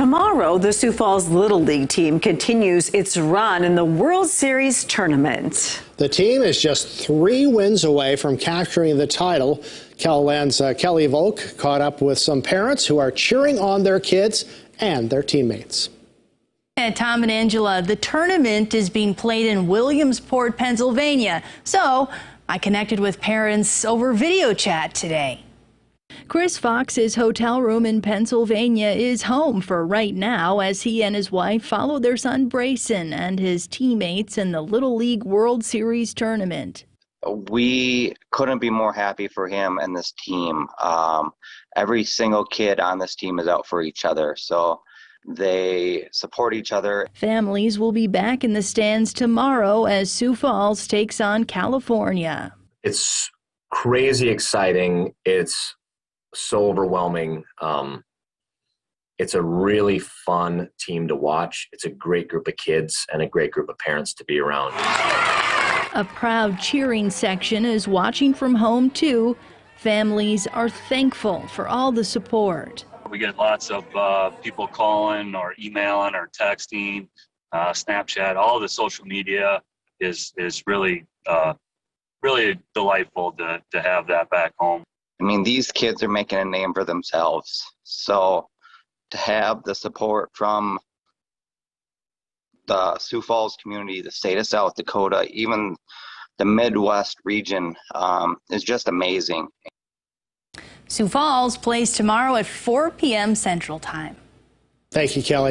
Tomorrow, the Sioux Falls Little League team continues its run in the World Series tournament. The team is just three wins away from capturing the title. KELOLAND's uh, Kelly Volk caught up with some parents who are cheering on their kids and their teammates. And Tom and Angela, the tournament is being played in Williamsport, Pennsylvania. So I connected with parents over video chat today. Chris Fox's hotel room in Pennsylvania is home for right now as he and his wife follow their son Brayson and his teammates in the Little League World Series tournament. We couldn't be more happy for him and this team. Um, every single kid on this team is out for each other. So they support each other. Families will be back in the stands tomorrow as Sioux Falls takes on California. It's crazy exciting. It's so overwhelming. Um, it's a really fun team to watch. It's a great group of kids and a great group of parents to be around. A proud cheering section is watching from home too. Families are thankful for all the support. We get lots of uh, people calling or emailing or texting, uh, Snapchat, all the social media is is really uh, really delightful to, to have that back home. I mean, these kids are making a name for themselves. So to have the support from the Sioux Falls community, the state of South Dakota, even the Midwest region um, is just amazing. Sioux Falls plays tomorrow at 4 p.m. Central Time. Thank you, Kelly.